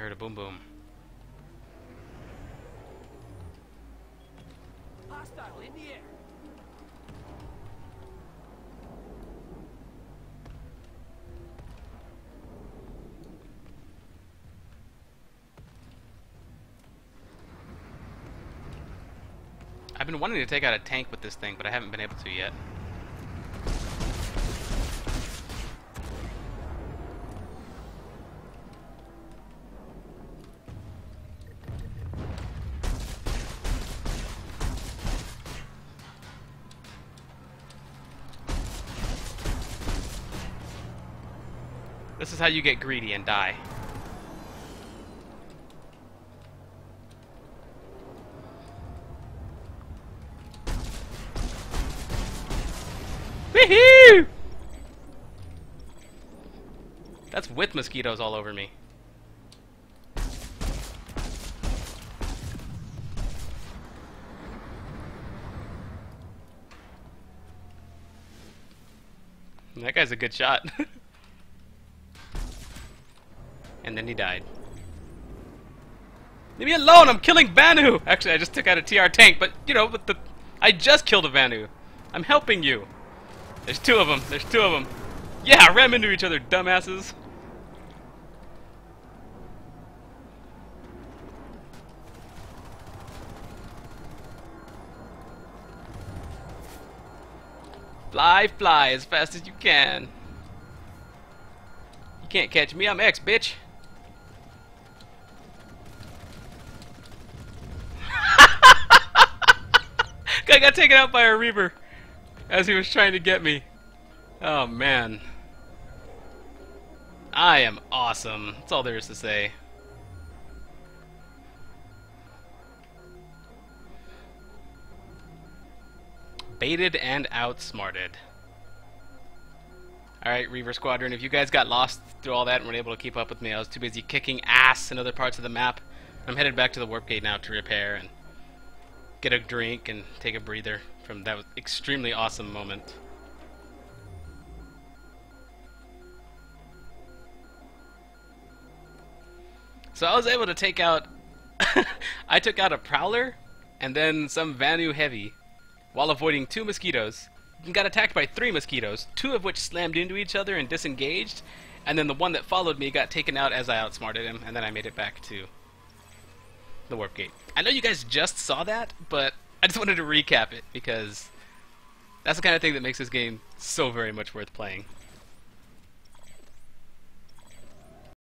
heard a boom boom. Hostile in the air. I've been wanting to take out a tank with this thing, but I haven't been able to yet. This is how you get greedy and die. Woohoo! That's with mosquitoes all over me. That guy's a good shot. and then he died. Leave me alone! I'm killing Vanu! Actually, I just took out a TR tank, but, you know, with the... I just killed a Vanu. I'm helping you. There's two of them. There's two of them. Yeah, ram into each other, dumbasses. Fly, fly as fast as you can. You can't catch me, I'm X, bitch. Guy got taken out by a Reaver as he was trying to get me. Oh man. I am awesome. That's all there is to say. Baited and outsmarted. Alright, Reaver Squadron, if you guys got lost through all that and weren't able to keep up with me, I was too busy kicking ass in other parts of the map. I'm headed back to the warp gate now to repair and get a drink and take a breather from that extremely awesome moment. So I was able to take out I took out a Prowler and then some Vanu Heavy while avoiding two mosquitoes. Got attacked by three mosquitoes, two of which slammed into each other and disengaged, and then the one that followed me got taken out as I outsmarted him, and then I made it back to the warp gate. I know you guys just saw that, but I just wanted to recap it because that's the kind of thing that makes this game so very much worth playing.